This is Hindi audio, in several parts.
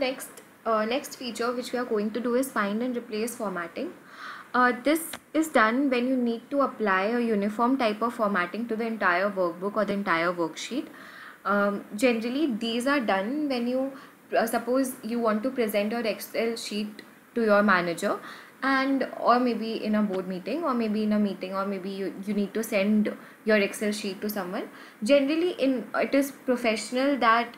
next uh, next feature which we are going to do is find and replace formatting. Uh, this is done when you need to apply a uniform type of formatting to the entire workbook or the entire worksheet. Um, generally these are done when you uh, suppose you want to present your excel sheet to your manager and or maybe in a board meeting or maybe in a meeting or maybe you, you need to send your excel sheet to someone. Generally in it is professional that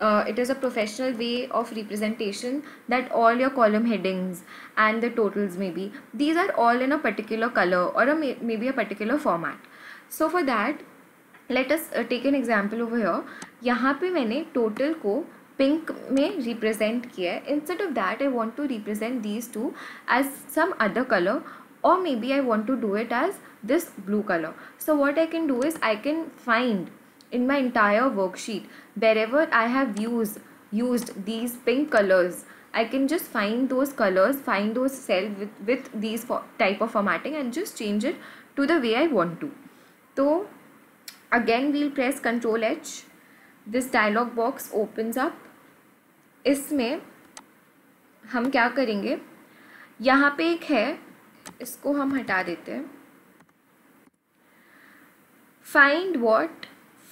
uh, it is a professional way of representation that all your column headings and the totals maybe these are all in a particular color or a may, maybe a particular format so for that let us uh, take an example over here यहाँ पे मैंने total को पिंक में रिप्रेजेंट किया है instead of that I want to represent these two as some other colour or maybe I want to do it as this blue color. So what I can do is I can find in my entire worksheet wherever I have used used these pink colors I can just find those colors find those cells with, with these type of formatting and just change it to the way I want to. So again we'll press Ctrl H this dialog box opens up इसमें हम क्या करेंगे यहाँ पे एक है इसको हम हटा देते हैं फाइंड वॉट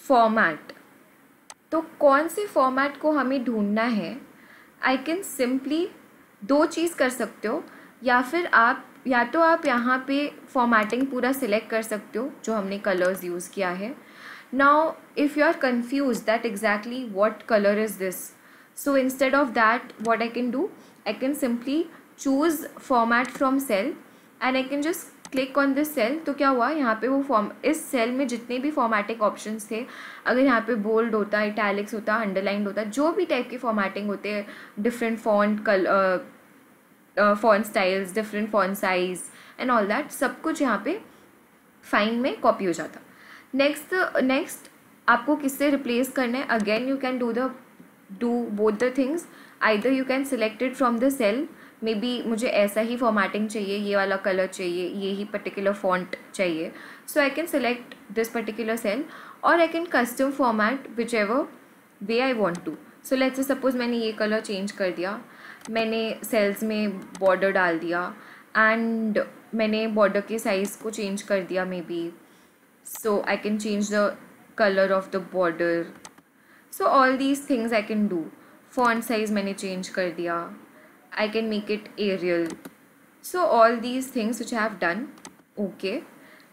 फॉर्मेट तो कौन से फॉर्मेट को हमें ढूंढना है? आई कैन सिंपली दो चीज़ कर सकते हो, या फिर आप, या तो आप यहाँ पे फॉर्मेटिंग पूरा सिलेक्ट कर सकते हो, जो हमने कलर्स यूज़ किया है। Now if you are confused that exactly what colour is this so instead of that, what I can do, I can simply choose format from cell, and I can just click on this cell तो क्या हुआ? यहाँ पे वो फॉर्म इस सेल में जितने भी फॉर्मेटिंग ऑप्शन थे, अगर यहाँ पे बोल्ड होता इटैलिक्स होता अंडरलाइंड होता, जो भी टाइप की फॉर्मेटिंग होते हैं डिफरेंट फॉन्ट कल font styles different font size and all that सब कुछ यहाँ पे फाइन में कॉपी हो जाता। नेक्स्ट नेक्स्ट आपको किससे रिप्लेस करना है? Again you can do the do both the things. Either you can select it from the cell. Maybe मुझे ऐसा ही फॉर्मेटिंग चाहिए, ये वाला कलर चाहिए, ये ही पर्टिकुलर फॉन्ट चाहिए. So I can select this particular cell और I can custom format whichever way I want to so let's suppose मैंने ये कलर चेंज कर दिया, मैंने सेल्स में बॉर्डर डाल दिया एंड मैंने बॉर्डर के साइज़ को चेंज कर दिया maybe so I can change the colour of the border so all these things I can do font size मैंने चेंज कर दिया I can make it Arial so all these things which I have done okay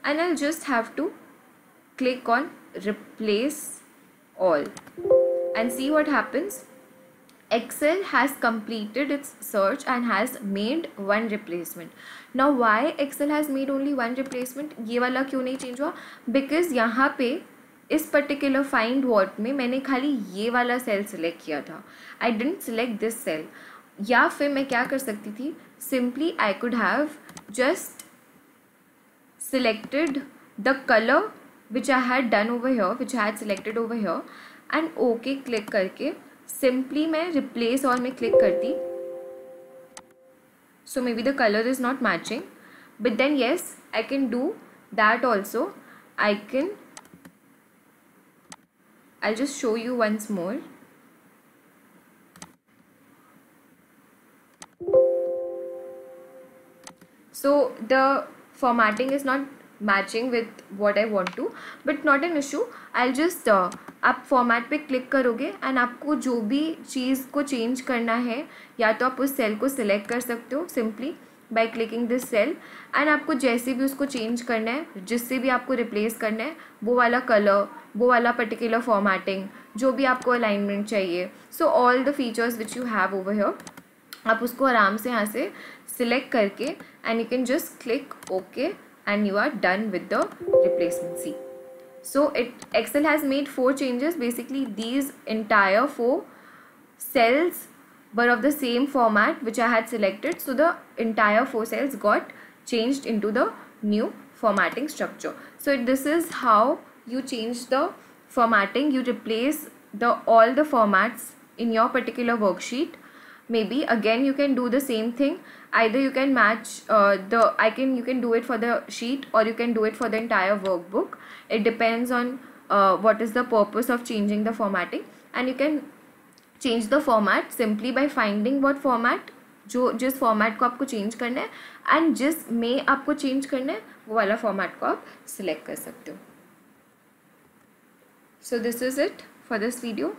and I'll just have to click on replace all and see what happens Excel has completed its search and has made one replacement now why Excel has made only one replacement ये वाला क्यों नहीं चेंज हुआ because यहाँ पे इस पर्टिकुलर फाइंड वॉट में मैंने खाली ये वाला सेल सिलेक्ट किया था। I didn't select this cell या फिर मैं क्या कर सकती थी? Simply I could have just selected the colour which I had done over here which I had selected over here and okay click करके सिंपली मैं रिप्लेस और में क्लिक करती। So may be the colour is not matching but then yes I can do that also I can I'll just show you once more. So the formatting is not matching with what I want to but not an issue I'll just uh, आप फॉर्मेट पे क्लिक करोगे एंड आपको जो भी चीज़ को चेंज करना है या तो आप उस सेल को सिलेक्ट कर सकते हो simply by clicking this cell and आपको जैसे भी उसको चेंज करना है, जिससे भी आपको रिप्लेस करना है, वो वाला कलर वो वाला पर्टिकुलर फॉर्मेटिंग जो भी आपको अलाइनमेंट चाहिए. So all the features which you have over here आप उसको आराम से यहाँ से सिलेक्ट करके and you can just click okay and you are done with the replacement see so it, excel has made four changes. Basically, these entire four cells were of the same format which i had selected. So the entire four cells got changed into the new formatting structure. So this is how you change the formatting. You replace the all the formats in your particular worksheet. Maybe again you can do the same thing. Either you can match uh, the I can you can do it for the sheet or you can do it for the entire workbook. It depends on uh, what is the purpose of changing the formatting. And you can change the format simply by finding what format जो, जिस फॉर्मेट को आपको चेंज करना है एंड जिस में आपको चेंज करना है, वो वाला फॉर्मेट को आप सिलेक्ट कर सकते हो। So this is it for this video.